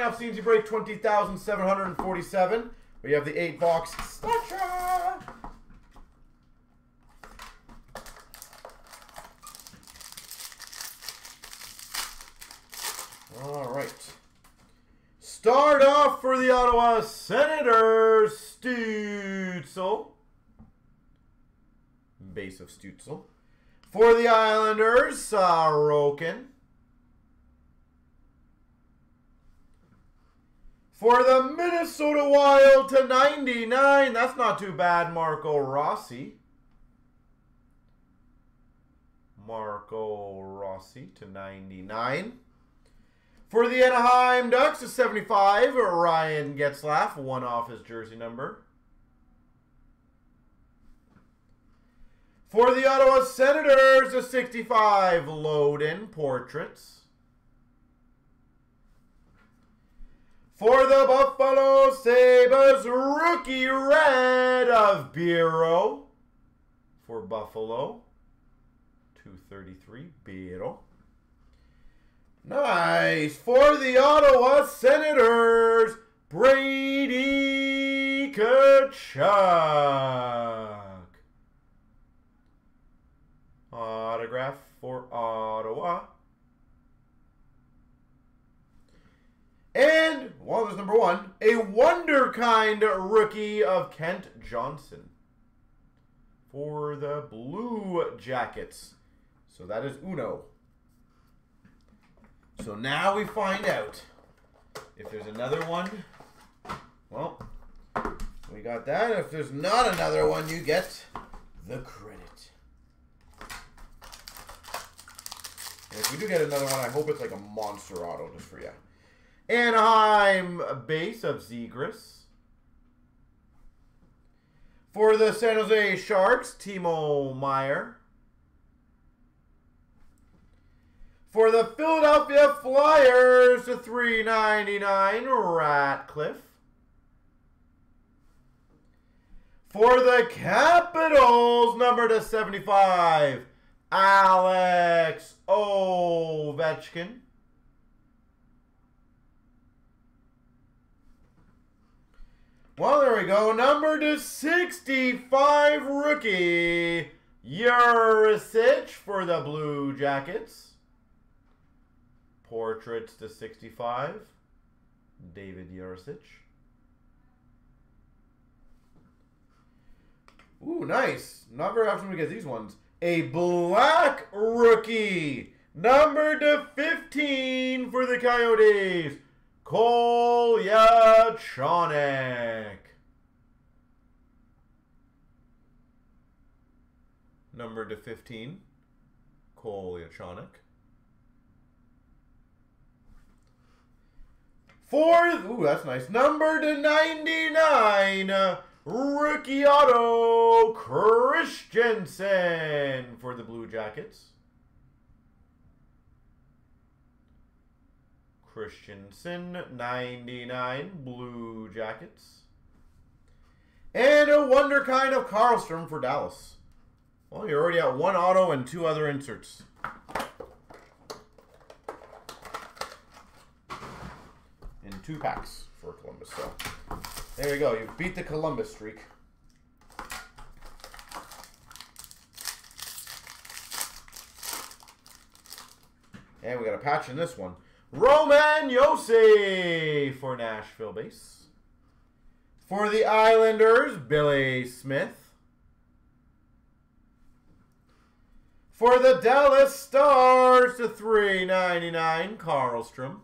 starting off CNC break 20,747. We have the 8 box Slasher. All right. Start off for the Ottawa Senators, Stutzle. Base of Stutzle. For the Islanders, uh, Sorokin. For the Minnesota Wild to 99. That's not too bad, Marco Rossi. Marco Rossi to 99. For the Anaheim Ducks to 75, Ryan Getzlaf, one off his jersey number. For the Ottawa Senators to 65, Loden Portraits. For the Buffalo Sabres, rookie red of Biro. For Buffalo, 233, Biro. Nice. For the Ottawa Senators, Brady Tkachuk. Autograph for Ottawa. And, well, there's number one, a Wonderkind rookie of Kent Johnson for the Blue Jackets. So that is Uno. So now we find out if there's another one. Well, we got that. If there's not another one, you get the credit. And if we do get another one, I hope it's like a monster auto just for you. Anaheim base of Zegras. For the San Jose Sharks, Timo Meier. For the Philadelphia Flyers, to 399 Ratcliffe. For the Capitals, number to 75, Alex Ovechkin. Well, there we go. Number to 65 rookie, Jiricek for the Blue Jackets. Portraits to 65, David Jiricek. Ooh, nice. Not very often we get these ones. A black rookie. Number to 15 for the Coyotes. Kolyachonok. Number to 15. Kolyachonok. Fourth, ooh, that's nice. Number to 99, uh, rookie auto, Christiansen for the Blue Jackets. Christiansen, 99, Blue Jackets. And a wonder kind of Karlstrom for Dallas. Well, you're already at one auto and two other inserts. In two packs for Columbus. So there you go. You beat the Columbus streak. And we got a patch in this one. Roman Josi for Nashville base. For the Islanders, Billy Smith. For the Dallas Stars to 399, Karlstrom.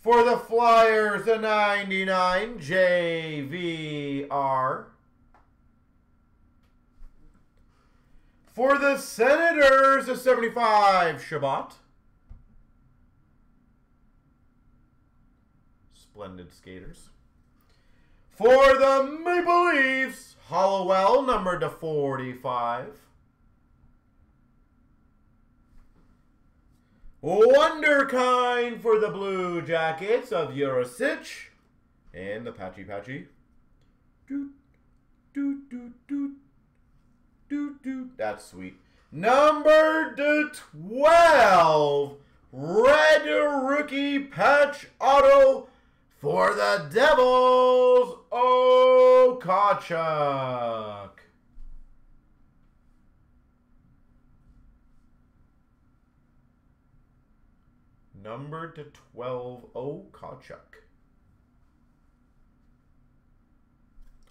For the Flyers, a 99, JVR. For the Senators, a 75, Chabot. Splendid skaters. For the Maple Leafs, Hollowell, number to 45. Wonderkind for the Blue Jackets of Jiricek. And the Patchy Patchy. Doot, doot, doot, doot. Doot, doot. That's sweet. Number to 12 patch auto for the Devils, Okachuk. Number to 12, Okachuk.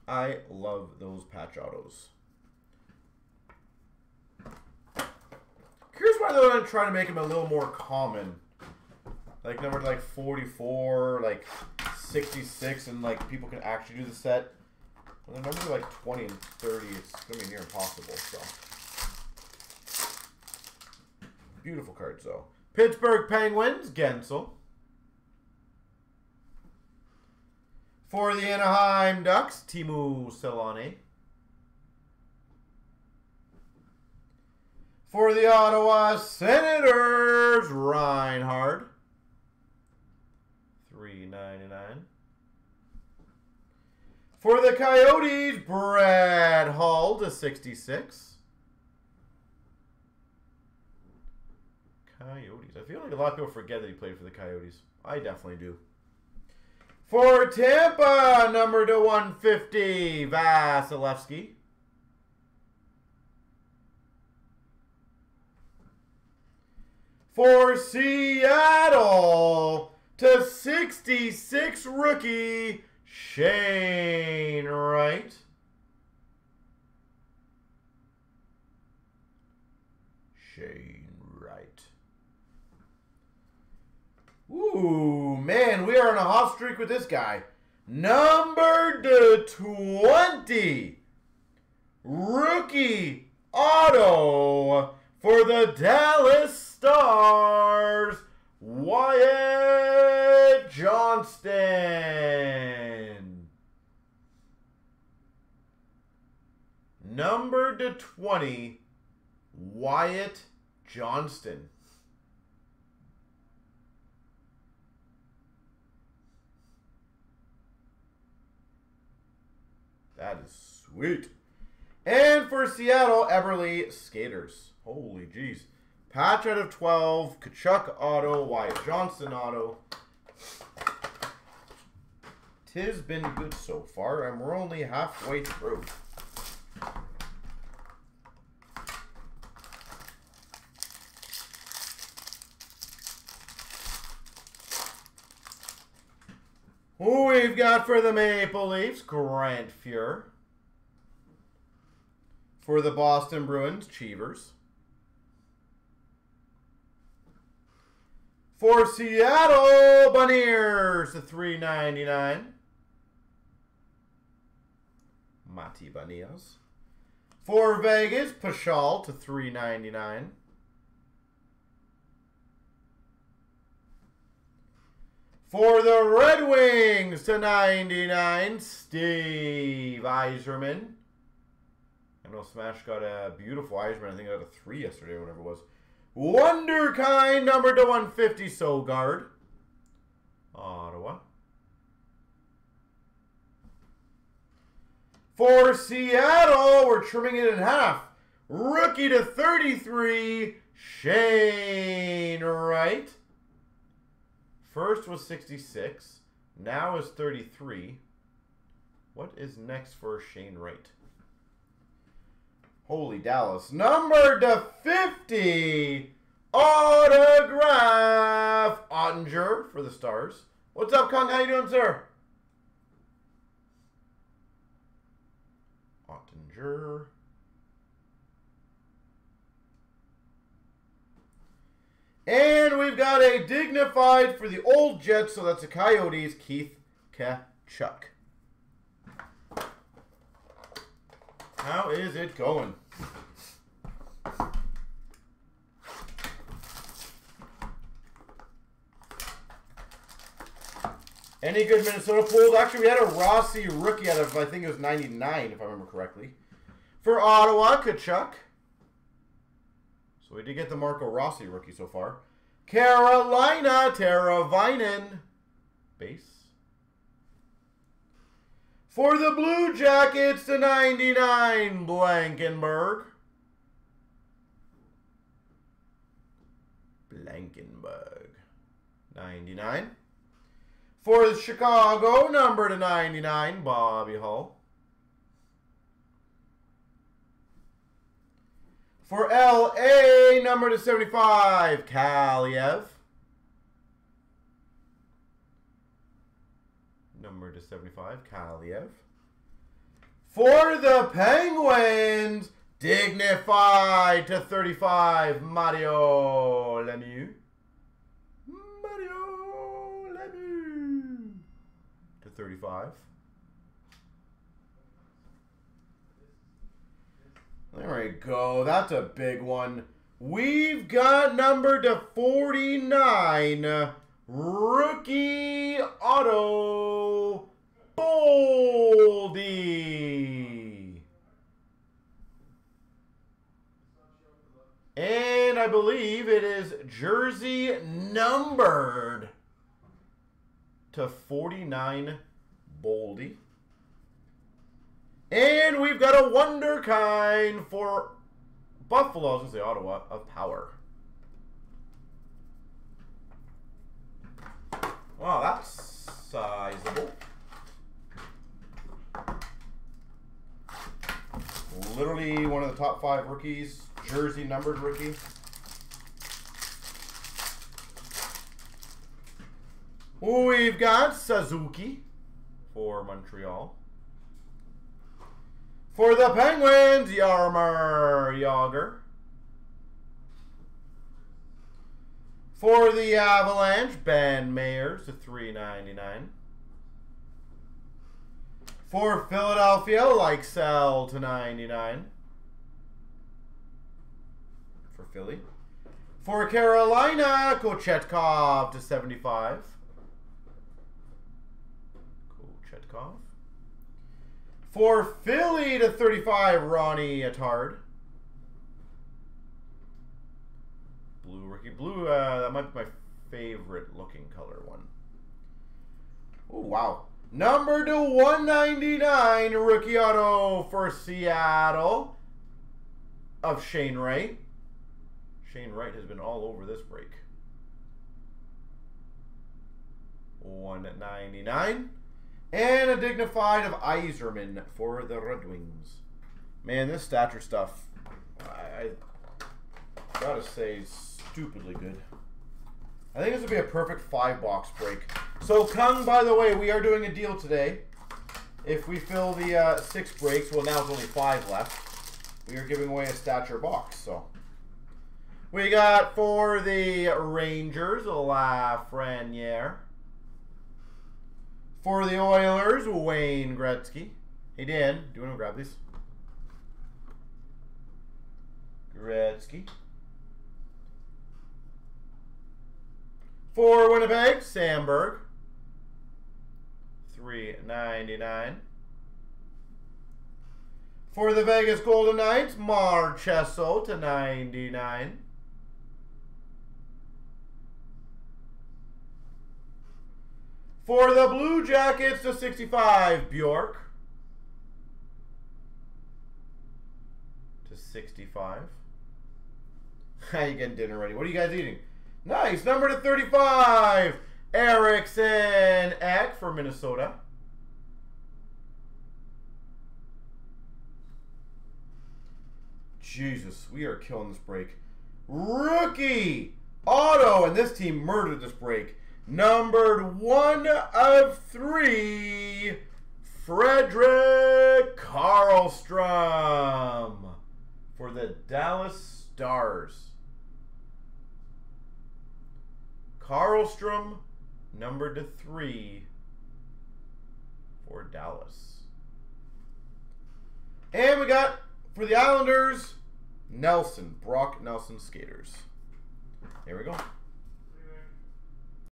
I love those patch autos. Why they're trying to make them a little more common. Like number like 44, like 66, and like people can actually do the set. When the numbers are like 20 and 30, it's gonna be near impossible. So beautiful cards though. Pittsburgh Penguins, Guentzel. For the Anaheim Ducks, Teemu Selanne. For the Ottawa Senators, Reinhard. Three ninety nine. For the Coyotes, Brad Hall to 66. Coyotes. I feel like a lot of people forget that he played for the Coyotes. I definitely do. For Tampa, number to 150, Vasilevskiy. For Seattle, to 66 rookie, Shane Wright. Shane Wright. Ooh, man, we are on a hot streak with this guy. Number to 20. Rookie auto for the Dallas Stars, Wyatt Johnston. Number to 20, Wyatt Johnston. That is sweet. And for Seattle, Everly Skaters. Holy jeez. Patch out of 12, Tkachuk auto, Wyatt Johnston auto. Tis been good so far, and we're only halfway through. Who we've got for the Maple Leafs? Grant Fuhr. For the Boston Bruins, Cheevers. For Seattle Beniers, the 399. Matty Beniers. For Vegas, Pashal to 399. For the Red Wings to 99, Steve Yzerman. I know Smash got a beautiful Yzerman. I think I got a 3 yesterday or whatever it was. Wonderkind, number to 150, Sogaard. Ottawa. For Seattle, we're trimming it in half. Rookie to 33, Shane Wright. First was 66. Now is 33. What is next for Shane Wright? Holy Dallas. Number to 50. Autograph. Oettinger for the Stars. What's up, Kong? How you doing, sir? Oettinger. And we've got a dignified for the old Jets, so that's the Coyotes, Keith Tkachuk. How is it going? Any good Minnesota pools? Actually, we had a Rossi rookie out of, I think it was 99, if I remember correctly. For Ottawa, Tkachuk. So we did get the Marco Rossi rookie so far. Carolina, Teravainen. Base. For the Blue Jackets, to 99, Blankenburg. Blankenburg. 99. For the Chicago, number to 99, Bobby Hull. For LA, number to 75, Kaliyev. Number to 75, Kaliyev. For the Penguins, dignified to 35, Mario Lemieux. Mario Lemieux to 35. There we go. That's a big one. We've got number to 49. Rookie Auto Boldy. And I believe it is jersey numbered to 49 Boldy. And we've got a wonder kind for Buffalo, I was going to say Ottawa, of power. Wow, that's sizable. Literally one of the top five rookies, jersey numbered rookie. We've got Suzuki for Montreal. For the Penguins, Jaromir Jagr. For the Avalanche, Ben Meyers to 399. For Philadelphia, like Sell to 99. For Philly. For Carolina, Kochetkov to 75. For Philly to 35, Ronnie Attard. Blue Ricky Blue, uh, that might be my favorite looking color one. Oh, wow. Number to 199, rookie auto for Seattle of Shane Wright. Shane Wright has been all over this break. 199. And a dignified of Yzerman for the Red Wings. Man, this stature stuff, I, I gotta say, stupidly good. I think this would be a perfect five box break. So Kung, by the way, we are doing a deal today. If we fill the uh, six breaks, well now it's only five left. We are giving away a stature box. So we got for the Rangers, Lafreniere. For the Oilers, Wayne Gretzky. Hey Dan, do you want to grab these? Gretzky. For Winnipeg, ninety nine. For the Vegas Golden Knights, Marchessault to 99. For the Blue Jackets to 65, Bjork. To 65. How you getting dinner ready? What are you guys eating? Nice. Number to 35, Eriksson Ek for Minnesota. Jesus, we are killing this break. Rookie auto, and this team murdered this break. Numbered one of three, Frederick Karlstrom for the Dallas Stars. Karlstrom, numbered to three for Dallas. And we got for the Islanders, Nelson, Brock Nelson skaters. There we go.